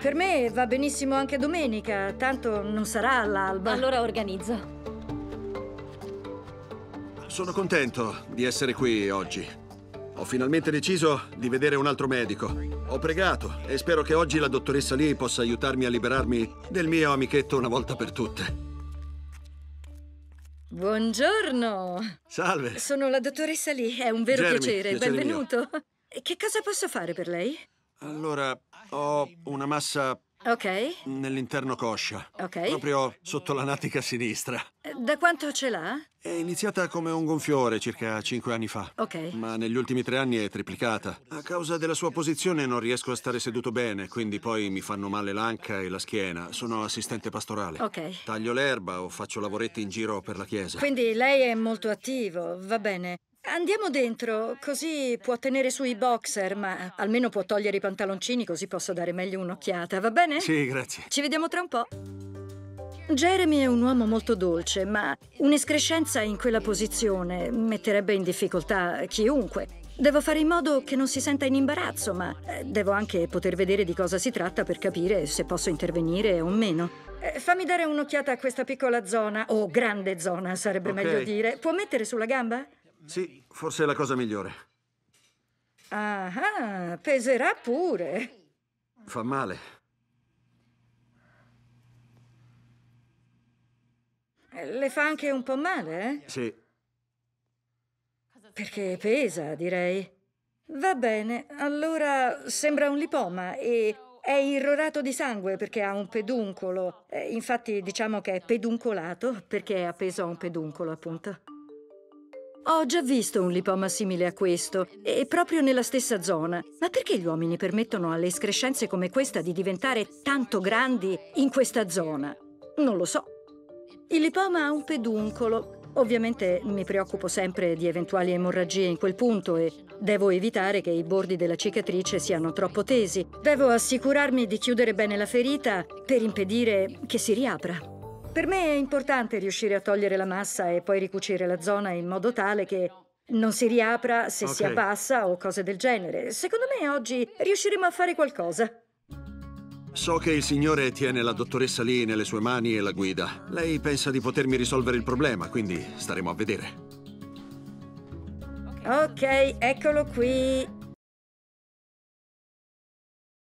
Per me va benissimo anche domenica, tanto non sarà all'alba. Allora organizzo. Sono contento di essere qui oggi. Ho finalmente deciso di vedere un altro medico. Ho pregato e spero che oggi la dottoressa Lee possa aiutarmi a liberarmi del mio amichetto una volta per tutte. Buongiorno. Salve. Sono la dottoressa Lee, è un vero Jeremy, piacere. piacere Benvenuto. Che cosa posso fare per lei? Allora, ho una massa Ok. nell'interno coscia. Ok. Proprio sotto la natica sinistra. Da quanto ce l'ha? È iniziata come un gonfiore circa cinque anni fa. Ok. Ma negli ultimi tre anni è triplicata. A causa della sua posizione non riesco a stare seduto bene, quindi poi mi fanno male l'anca e la schiena. Sono assistente pastorale. Ok. Taglio l'erba o faccio lavoretti in giro per la chiesa. Quindi lei è molto attivo, va bene. Andiamo dentro, così può tenere su i boxer, ma almeno può togliere i pantaloncini, così posso dare meglio un'occhiata, va bene? Sì, grazie. Ci vediamo tra un po'. Jeremy è un uomo molto dolce, ma un'escrescenza in quella posizione metterebbe in difficoltà chiunque. Devo fare in modo che non si senta in imbarazzo, ma eh, devo anche poter vedere di cosa si tratta per capire se posso intervenire o meno. Eh, fammi dare un'occhiata a questa piccola zona, o grande zona sarebbe Ok. meglio dire. Può mettere sulla gamba? Sì, forse è la cosa migliore. Ah, peserà pure. Fa male. Le fa anche un po' male, eh? Sì. Perché pesa, direi. Va bene, allora sembra un lipoma e è irrorato di sangue perché ha un peduncolo. Eh, infatti diciamo che è peduncolato perché è appeso a un peduncolo, appunto. Ho già visto un lipoma simile a questo, e proprio nella stessa zona. Ma perché gli uomini permettono alle escrescenze come questa di diventare tanto grandi in questa zona? Non lo so. Il lipoma ha un peduncolo. Ovviamente mi preoccupo sempre di eventuali emorragie in quel punto e devo evitare che i bordi della cicatrice siano troppo tesi. Devo assicurarmi di chiudere bene la ferita per impedire che si riapra. Per me è importante riuscire a togliere la massa e poi ricucire la zona in modo tale che non si riapra se si Ok. abbassa o cose del genere. Secondo me oggi riusciremo a fare qualcosa. So che il Signore tiene la dottoressa Lee nelle sue mani e la guida. Lei pensa di potermi risolvere il problema, quindi staremo a vedere. Ok, eccolo qui.